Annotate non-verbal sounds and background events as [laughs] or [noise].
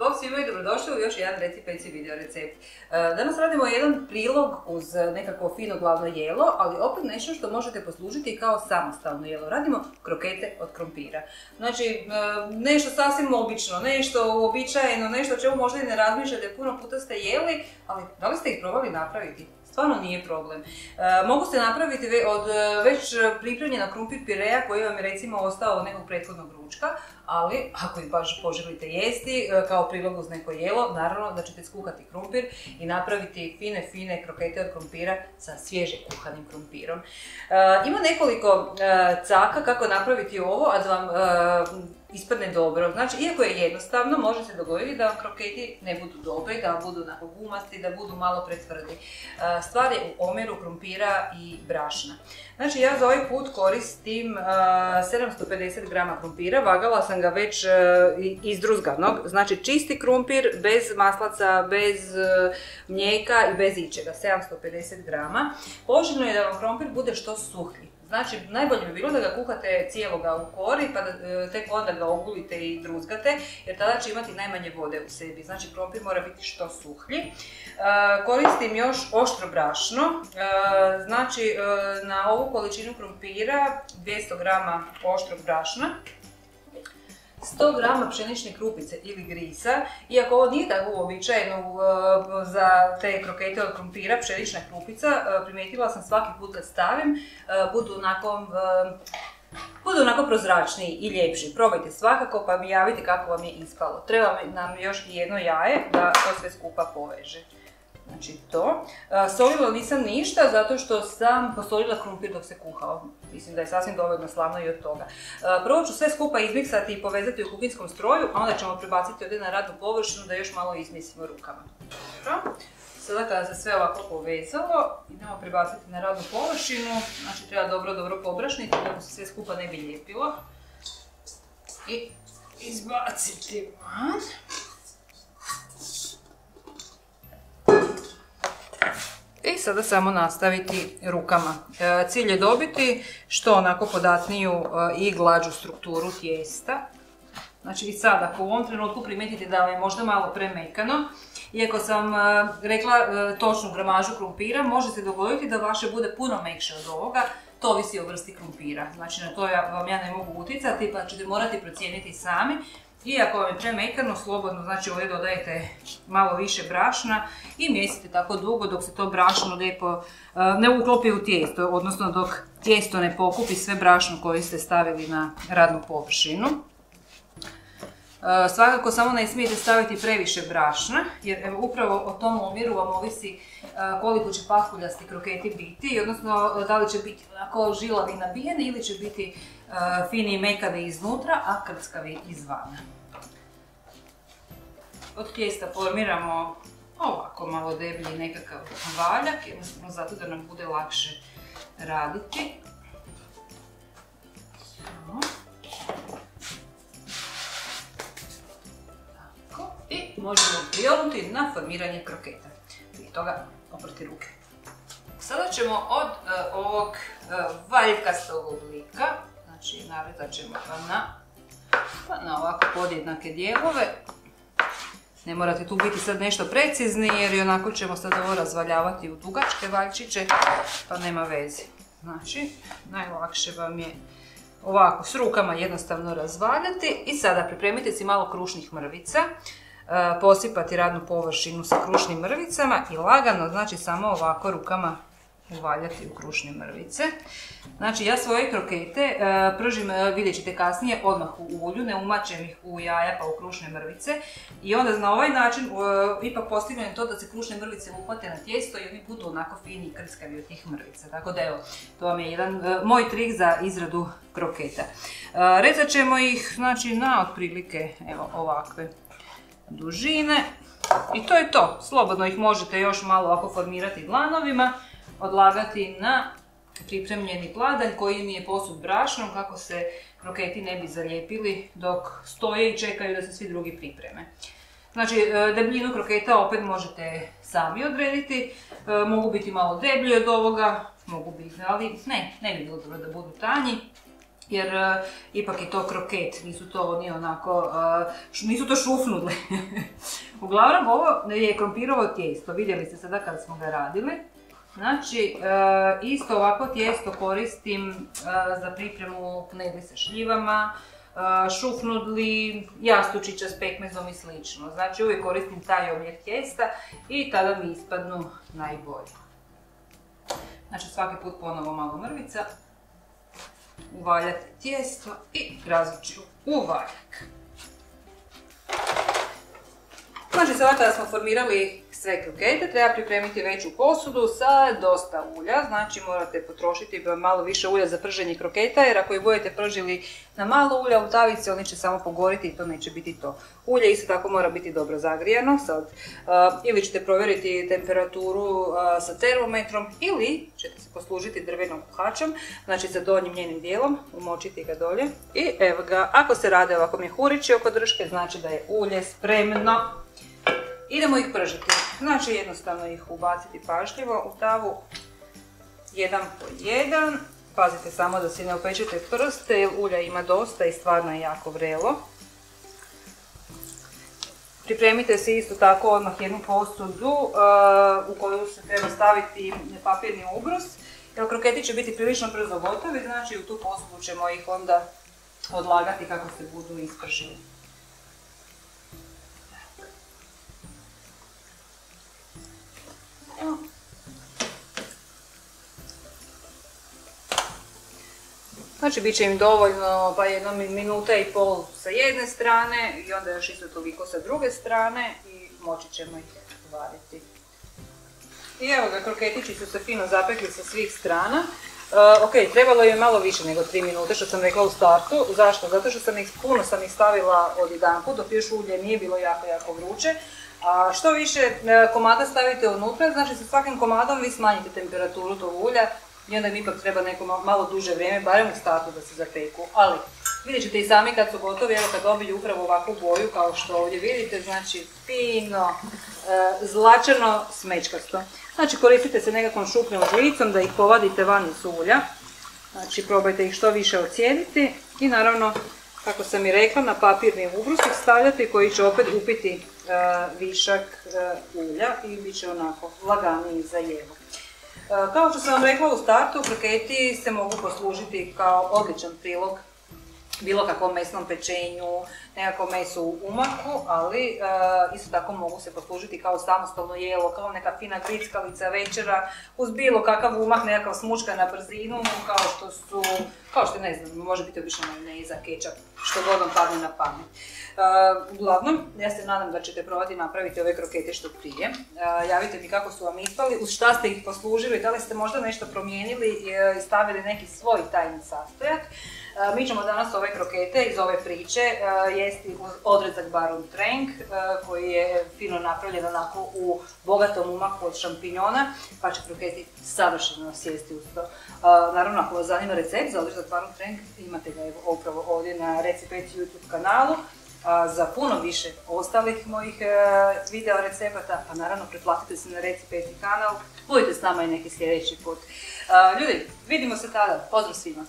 Bog svima i dobrodošli u još jedan Reci Peci video recept. E, Danas radimo jedan prilog uz nekako fino glavno jelo, ali opet nešto što možete poslužiti kao samostalno jelo. Radimo krokete od krompira. Znači, e, nešto sasvim obično, nešto uobičajeno, nešto o čemu možda i ne razmišljate, puno puta ste jeli, ali da li ste ih probali napraviti? Stvarno nije problem. E, mogu se napraviti od već pripremljena krumpir pireja koji vam je recimo ostao od nekog prethodnog ručka, ali ako ih baš poželite jesti e, kao prilog uz neko jelo, naravno da ćete skuhati krumpir i napraviti fine, fine krokete od krumpira sa svježe kuhanim krumpirom. E, ima nekoliko e, caka kako napraviti ovo, a da vam ispadne dobro. Znači, iako je jednostavno, može se dogoditi da kroketi ne budu dobri, da budu onako gumasti, da budu malo pretvrdi. Stvar je u omjeru krumpira i brašna. Znači, ja za ovaj put koristim 750 grama krumpira, vagala sam ga već izdruzganog, znači čisti krumpir, bez maslaca, bez mlijeka i bez ičega, 750 grama. Poželjno je da vam krumpir bude što suhlji. Znači, najbolje bi bilo da ga kuhate cijeloga u kori, pa da e, tek onda ga ogulite i druzgate, jer tada će imati najmanje vode u sebi. Znači, krompir mora biti što suhlji. E, koristim još oštro brašno. E, znači, na ovu količinu krompira 200 g oštrog brašna. 100 grama pšenične krupice ili grisa, iako ovo nije tako uobičajeno uh, za te krokete od krumpira, pšenična krupica, uh, primijetila sam svaki put kad stavim, uh, budu onako budu onako prozračniji i ljepši. Probajte svakako pa mi javite kako vam je ispalo. Treba nam još jedno jaje da to sve skupa poveže. Znači to. Solila nisam ništa zato što sam posolila krumpir dok se kuhao. Mislim da je sasvim dovoljno slavno i od toga. Prvo ću sve skupa izmiksati i povezati u kuhinskom stroju, a onda ćemo prebaciti ovdje na radnu površinu da još malo izmislimo rukama. Sada kada se sve ovako povezalo, idemo prebaciti na radnu površinu. Znači treba dobro, dobro pobrašniti da se sve skupa ne bi lijepilo. I izbaciti van. Sada samo nastaviti rukama. E, cilj je dobiti što onako podatniju e, i glađu strukturu tijesta. Znači i sad ako u ovom trenutku primijetite da vam je možda malo premekano, iako sam e, rekla točnu gramažu krumpira, može se dogoditi da vaše bude puno mekše od ovoga, to ovisi o vrsti krumpira. Znači na to vam ja ne mogu utjecati pa ćete morati procijeniti sami. I ako vam je premekano, slobodno, znači ovdje dodajete malo više brašna i mjesite tako dugo dok se to brašno lijepo e, ne uklopi u tijesto, odnosno dok tijesto ne pokupi sve brašno koje ste stavili na radnu površinu. E, svakako samo ne smijete staviti previše brašna, jer upravo o tom omjeru vam ovisi e, koliko će pahkuljasti kroketi biti, odnosno da li će biti onako žilavi nabijeni ili će biti fini i mekave iznutra, a krckavi izvana. Od tijesta formiramo ovako malo deblji nekakav valjak, jednostavno zato da nam bude lakše raditi. Možemo prionuti na formiranje kroketa. Prije toga oprati ruke. Sada ćemo od e, ovog uh, valjkastog oblika Znači narezat ćemo ga na, pa na ovako podjednake dijelove. Ne morate tu biti sad nešto precizni jer onako ćemo sad ovo razvaljavati u dugačke valjčiće pa nema veze. Znači najlakše vam je ovako s rukama jednostavno razvaljati i sada pripremite si malo krušnih mrvica. E, posipati radnu površinu sa krušnim mrvicama i lagano, znači samo ovako rukama uvaljati u krušne mrvice. Znači ja svoje krokete e, pržim, e, vidjet ćete kasnije, odmah u ulju, ne umačem ih u jaja pa u krušne mrvice. I onda na ovaj način ipak postignem to da se krušne mrvice uhvate na tijesto i oni budu onako fini i krckavi od tih mrvica. Tako da evo, to vam je jedan moj trik za izradu kroketa. Rezat ćemo ih znači, na otprilike evo, ovakve dužine. I to je to. Slobodno ih možete još malo ovako formirati glanovima odlagati na pripremljeni pladanj koji mi je posud brašnom kako se kroketi ne bi zalijepili dok stoje i čekaju da se svi drugi pripreme. Znači, e, debljinu kroketa opet možete sami odrediti, e, mogu biti malo deblji od ovoga, mogu biti, ali ne, ne bi bilo dobro da budu tanji. Jer e, ipak je to kroket, nisu to oni onako, e, nisu to šufnudle. [laughs] Uglavnom ovo je krompirovo tijesto, vidjeli ste sada kad smo ga radili. Znači, isto ovako tijesto koristim za pripremu knedli sa šljivama, šufnudli, jastučića s pekmezom i slično. Znači uvijek koristim taj omjer tijesta i tada mi ispadnu najbolje. Znači svaki put ponovo malo mrvica, uvaljati tijesto i različiti u valjak. Znači sada kada smo formirali sve krokete, treba pripremiti veću posudu sa dosta ulja, znači morate potrošiti malo više ulja za prženje kroketa, jer ako ih budete pržili na malo ulja u tavici, oni će samo pogoriti i to neće biti to. Ulje isto tako mora biti dobro zagrijano, sad ili ćete provjeriti temperaturu sa termometrom ili ćete se poslužiti drvenom kuhačom, znači sa donjim njenim dijelom, umočiti ga dolje i evo ga, ako se rade ovako mjehurići oko drške, znači da je ulje spremno. Idemo ih pržiti. Znači jednostavno ih ubaciti pažljivo u tavu jedan po jedan. Pazite samo da si ne opečete prste ulja ima dosta i stvarno je jako vrelo. Pripremite se isto tako odmah jednu posudu uh, u koju se treba staviti papirni ubrus. Kroketi će biti prilično brzo gotovi, znači u tu posudu ćemo ih onda odlagati kako se budu ispržili. Znači, bit će im dovoljno pa jedno minuta i pol sa jedne strane i onda još isto toliko sa druge strane i moći ćemo ih variti. I evo ga, kroketići su se fino zapekli sa svih strana. Uh, ok, trebalo je malo više nego 3 minute što sam rekla u startu. Zašto? Zato što sam ih, puno sam ih stavila od jedan put, dok još ulje nije bilo jako, jako vruće. A što više e, komada stavite unutra, znači sa svakim komadom vi smanjite temperaturu tog ulja i onda im ipak treba neko malo duže vrijeme, barem u startu da se zapeku. Ali vidjet ćete i sami kad su gotovi, evo kad dobiju upravo ovakvu boju kao što ovdje vidite, znači fino, e, zlačano, smečkasto. Znači koristite se nekakvom šupljom žlicom da ih povadite van iz ulja. Znači probajte ih što više ocijeniti i naravno, kako sam i rekla, na papirni ubrus ih stavljati koji će opet upiti e, višak e, ulja i bit će onako laganiji za jevo. E, kao što sam vam rekla u startu, kroketi se mogu poslužiti kao odličan prilog bilo kakvom mesnom pečenju, nekakvom mesu u umaku, ali e, isto tako mogu se poslužiti kao samostalno jelo, kao neka fina grickalica večera, uz bilo kakav umak, nekakav smučka na brzinu, kao što su, kao što ne znam, može biti obično majoneza, kečap, što god vam padne na pamet. Uh, uglavnom, ja se nadam da ćete probati napraviti ove krokete što prije. Uh, javite mi kako su vam ispali, uz šta ste ih poslužili, da li ste možda nešto promijenili i stavili neki svoj tajni sastojak. Mi ćemo danas ove krokete iz ove priče jesti odrezak Baron Trenk koji je fino napravljen onako u bogatom umaku od šampinjona pa će kroketi savršeno sjesti uz to. Naravno, ako vas zanima recept za odrezak Baron Trenk, imate ga evo upravo ovdje na Recipeci YouTube kanalu. za puno više ostalih mojih e, video recepata, pa naravno pretplatite se na Recipeti kanal, budite s nama i neki sljedeći put. Ljudi, vidimo se tada, pozdrav svima!